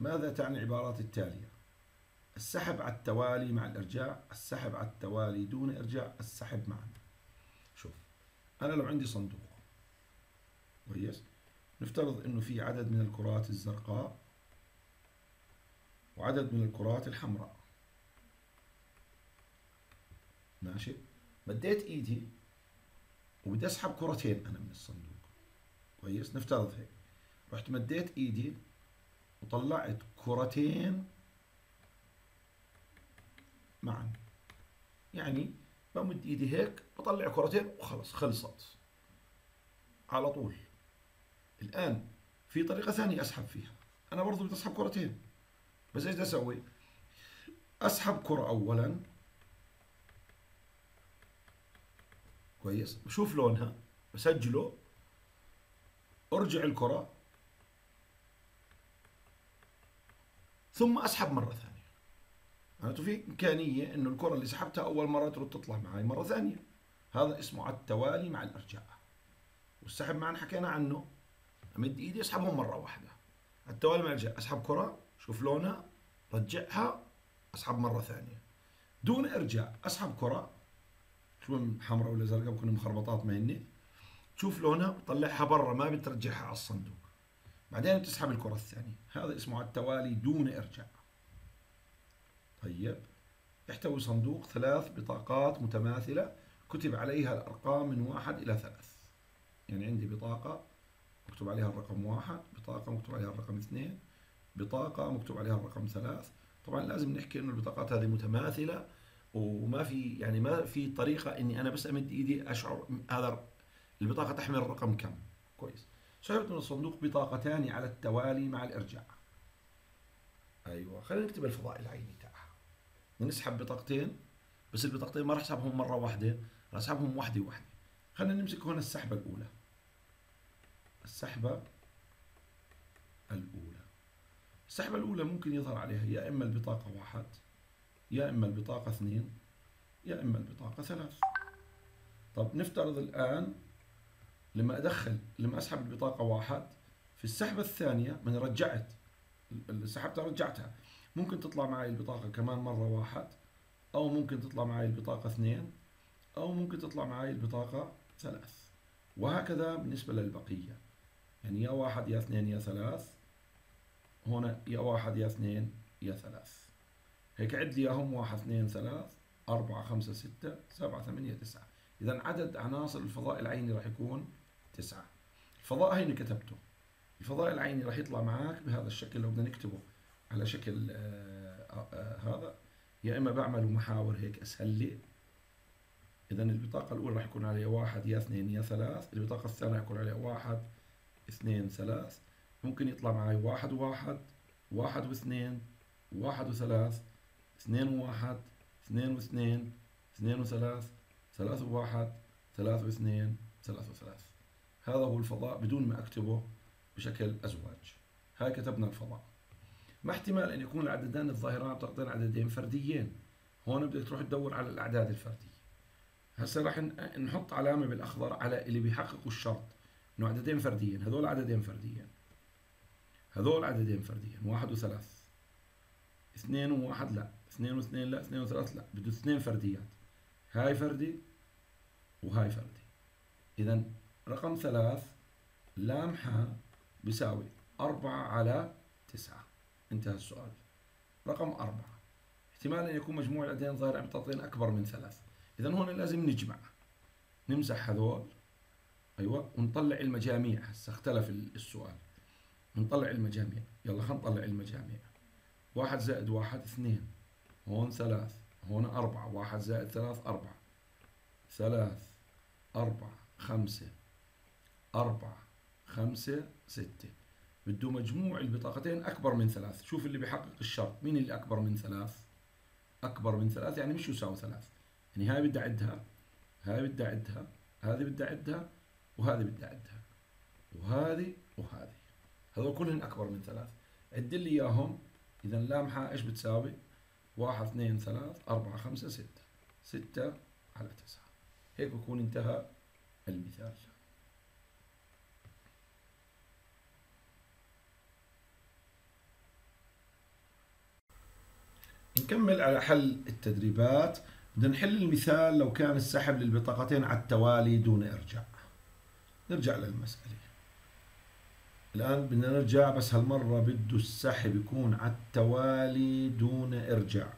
ماذا تعني العبارات التالية؟ السحب على التوالي مع الإرجاع السحب على التوالي دون إرجاع السحب معا. شوف أنا لو عندي صندوق كويس؟ نفترض أنه في عدد من الكرات الزرقاء وعدد من الكرات الحمراء. ماشي؟ مديت إيدي وبدي أسحب كرتين أنا من الصندوق. كويس؟ نفترض هيك. رحت مديت إيدي وطلعت كرتين معا. يعني بمد إيدي هيك بطلع كرتين وخلص خلصت. على طول. الآن في طريقة ثانية أسحب فيها. أنا برضو بدي أسحب كرتين. بس إيش بدي أسوي؟ أسحب كرة اولا. كويس. بشوف لونها. بسجله. أرجع الكرة. ثم أسحب مرة ثانية. معناته في إمكانية إنه الكرة اللي سحبتها أول مرة ترد تطلع معي مرة ثانية. هذا اسمه على التوالي مع الأرجاء. والسحب معنا حكينا عنه. أمد إيدي أسحبهم مرة واحدة. التوالي مع الأرجاء. أسحب كرة شوف لونها رجعها أسحب مرة ثانية. دون إرجاء أسحب كرة. شو حمراء ولا زرقاء بكون مخربطات ما هني تشوف لونها طلعها برا ما بترجعها على الصندوق. بعدين بتسحب الكرة الثانية. هذا اسمه على التوالي دون إرجاع. طيب. يحتوي صندوق ثلاث بطاقات متماثلة كتب عليها الأرقام من واحد إلى ثلاث. يعني عندي بطاقة مكتوب عليها الرقم واحد بطاقة مكتوب عليها الرقم اثنين بطاقة مكتوب عليها الرقم ثلاث. طبعا لازم نحكي إنه البطاقات هذه متماثلة وما في يعني ما في طريقة إني أنا بس أمد إيدي أشعر هذا البطاقة تحمل الرقم كم. كويس. سحبت من الصندوق بطاقتان على التوالي مع الإرجاع. أيوه خلينا نكتب الفضاء العيني تاعها. نسحب بطاقتين بس البطاقتين ما راح اسحبهم مرة واحدة راح اسحبهم واحدة واحدة خلينا نمسك هنا السحبة الأولى. السحبة الأولى. السحبة الأولى ممكن يظهر عليها يا إما البطاقة واحد يا إما البطاقة اثنين يا إما البطاقة ثلاث طب نفترض الآن لما أدخل لما أسحب البطاقة واحد. في السحبة الثانية من رجعت اللي سحبتها رجعتها. ممكن تطلع معي البطاقة كمان مرة واحد أو ممكن تطلع معي البطاقة اثنين أو ممكن تطلع معي البطاقة ثلاث. وهكذا بالنسبة للبقية. يعني يا واحد يا اثنين يا ثلاث. هنا يا واحد يا اثنين يا ثلاث. هيك عد لي اياهم واحد اثنين ثلاث. أربعة خمسة ستة سبعة ثمانية تسعة. إذا عدد عناصر الفضاء العيني راح يكون تسعة. الفضاء هيني كتبته. الفضاء العيني راح يطلع معك بهذا الشكل لو بدنا نكتبه على شكل آآ آآ هذا. يا إما بعمل محاور هيك أسهل لي إذا البطاقة الأولى راح يكون عليها واحد يا اثنين يا ثلاث. البطاقة الثانية راح يكون عليها واحد اثنين ثلاث. ممكن يطلع معي واحد وواحد واحد واثنين واحد وثلاث اثنين وواحد اثنين واثنين اثنين وثلاث ثلاث وواحد ثلاث واثنين ثلاث وثلاث. هذا هو الفضاء بدون ما أكتبه بشكل أزواج. هاي كتبنا الفضاء. ما احتمال أن يكون العددان الظاهران بطاقتين عددين فرديين. هون بدك تروح تدور على الأعداد الفردية. هسه راح نحط علامة بالأخضر على اللي بيحققوا الشرط إنه عددين فرديين. هذول عددين فرديين. هذول عددين فرديين. واحد وثلاث. اثنين وواحد لا. اثنين واثنين لا. اثنين وثلاث لا. بده اثنين فرديات. هاي فردي وهاي فردي. إذا رقم ثلاث لامحة بيساوي أربعة على تسعة. انتهى السؤال. رقم أربعة. احتمال أن يكون مجموع العددين ظاهر بطاقتين أكبر من ثلاث. إذا هون لازم نجمع. نمسح هذول. أيوة. ونطلع المجاميع. هسه اختلف السؤال. نطلع المجاميع. يلا خلينا نطلع المجاميع. واحد زائد واحد اثنين. هون ثلاث. هون أربعة. واحد زائد ثلاث أربعة. ثلاث أربعة خمسة. أربعة خمسة ستة. بده مجموع البطاقتين أكبر من ثلاث. شوف اللي بيحقق الشرط. مين اللي أكبر من ثلاث؟ أكبر من ثلاث يعني مش يساوي ثلاث. يعني هاي بدي أعدها هاي بدي أعدها هذه بدي أعدها وهذه بدي أعدها وهذه وهذه. هذول كلهم أكبر من ثلاث. عد لي إياهم. إذا لامحة إيش بتساوي واحد اثنين ثلاث أربعة خمسة ستة. ستة على تسعة. هيك بكون انتهى المثال. نكمل على حل التدريبات. بدنا نحل المثال لو كان السحب للبطاقتين على التوالي دون إرجاع. نرجع للمسألة. الآن بدنا نرجع بس هالمرة بده السحب يكون على التوالي دون إرجاع.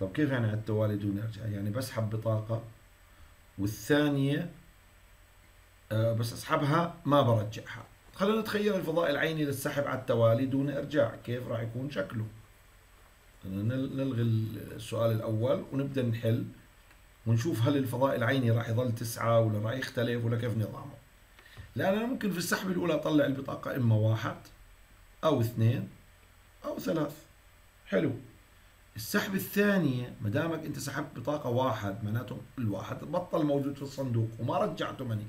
طب كيف يعني على التوالي دون إرجاع؟ يعني بسحب بطاقة والثانية آه، بس أسحبها ما برجعها. خلينا نتخيل الفضاء العيني للسحب على التوالي دون إرجاع. كيف راح يكون شكله؟ نلغي السؤال الأول ونبدأ نحل ونشوف هل الفضاء العيني راح يظل تسعة ولا راح يختلف ولا كيف نظامه. لأن أنا ممكن في السحب الأولى أطلع البطاقة إما واحد أو اثنين أو ثلاث. حلو. السحب الثانية ما دامك أنت سحبت بطاقة واحد معناته الواحد بطل موجود في الصندوق وما رجعته مني.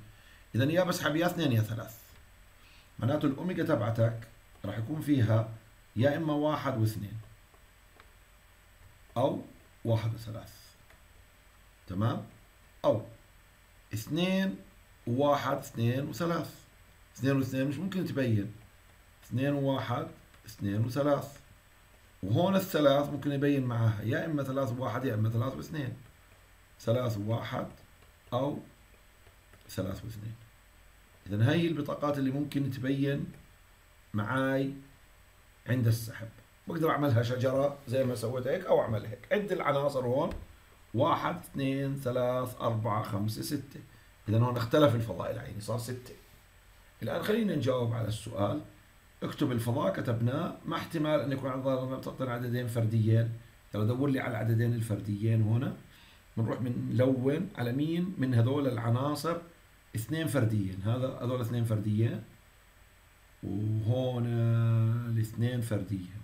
إذا يا بسحب يا اثنين يا ثلاث. معناته الأوميجا تبعتك راح يكون فيها يا إما واحد واثنين. أو واحد وثلاث. تمام؟ أو اثنين وواحد اثنين وثلاث. اثنين واثنين مش ممكن تبين. اثنين وواحد اثنين وثلاث. وهون الثلاث ممكن يبين معها يا إما ثلاث وواحد يا إما ثلاث واثنين. ثلاث وواحد أو ثلاث واثنين. إذا هاي البطاقات اللي ممكن تبين معاي عند السحب. بقدر أعملها شجرة زي ما سويت هيك أو أعمل هيك. عد العناصر هون. واحد اثنين ثلاث أربعة خمسة ستة. إذا هون اختلف الفضاء العيني صار ستة. الآن خلينا نجاوب على السؤال. اكتب الفضاء كتبناه. ما احتمال أن يكون عندنا عددين فرديين. يلا دور لي على العددين الفرديين هنا. بنروح بنلون على مين من هذول العناصر اثنين فرديين. هذا هذول اثنين فرديين. وهون الاثنين فرديين.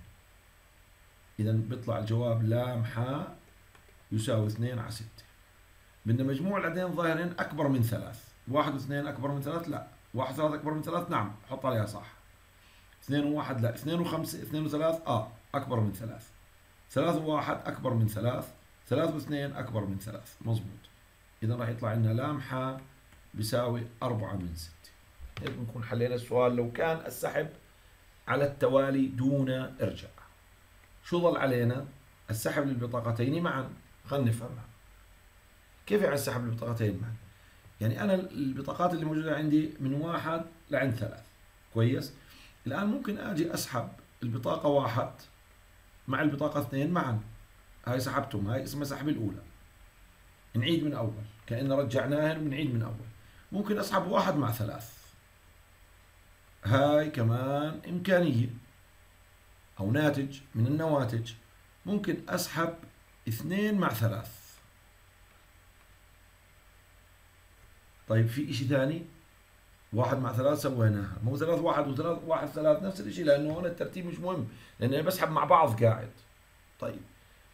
إذا بيطلع الجواب لام حاء يساوي اثنين على ستة. بدنا مجموع العددين الظاهرين أكبر من ثلاث. واحد واثنين أكبر من ثلاث؟ لا. واحد ثلاث أكبر من ثلاث؟ نعم. حط عليها صح. اثنين وواحد لا. اثنين وخمسة اثنين وثلاث؟ آه. أكبر من ثلاث. ثلاث وواحد أكبر من ثلاث. ثلاث واثنين أكبر من ثلاث. مظبوط. إذا راح يطلع لنا لام حاء بيساوي أربعة من ستة. هيك بنكون حلينا السؤال لو كان السحب على التوالي دون إرجاع. شو ظل علينا؟ السحب للبطاقتين معا. خلينا نفهمها. كيف يعني السحب للبطاقتين معا؟ يعني أنا البطاقات اللي موجودة عندي من واحد لعند ثلاث. كويس؟ الآن ممكن أجي أسحب البطاقة واحد مع البطاقة اثنين معا. هاي سحبتهم. هاي اسمها سحب الأولى. نعيد من أول. كأن رجعناهن ونعيد من أول. ممكن أسحب واحد مع ثلاث. هاي كمان إمكانية. أو ناتج من النواتج ممكن أسحب اثنين مع ثلاث. طيب في إشي ثاني؟ واحد مع ثلاث سويناها. مو ثلاث واحد وثلاث واحد ثلاث نفس الشيء لأنه هون الترتيب مش مهم لأن أنا بسحب مع بعض قاعد. طيب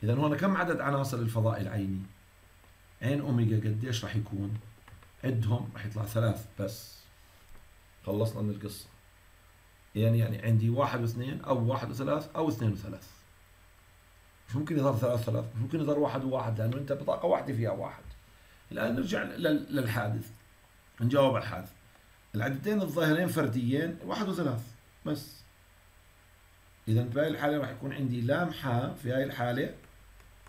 إذا هون كم عدد عناصر الفضاء العيني؟ عين أوميجا قديش راح يكون؟ عدهم راح يطلع ثلاث بس. خلصنا من القصة. يعني يعني عندي واحد واثنين أو واحد وثلاث أو اثنين وثلاث. مش ممكن يظهر ثلاث ثلاث مش ممكن يظهر واحد وواحد لأنه أنت بطاقة واحدة فيها واحد. الآن نرجع للحادث. نجاوب على الحادث. العددين الظاهرين فرديين واحد وثلاث بس. إذا في هذه الحالة راح يكون عندي لام حاء في هذه الحالة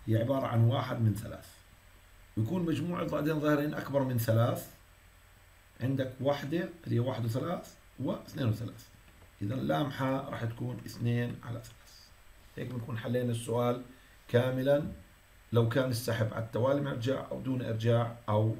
هي عبارة عن واحد من ثلاث. يكون مجموع العددين الظاهرين أكبر من ثلاث. عندك واحدة اللي هي واحد وثلاث واثنين وثلاث. إذا لام حاء راح تكون اثنين على ثلاث هيك بنكون حلينا السؤال كاملا لو كان السحب على التوالي مع إرجاع أو دون إرجاع أو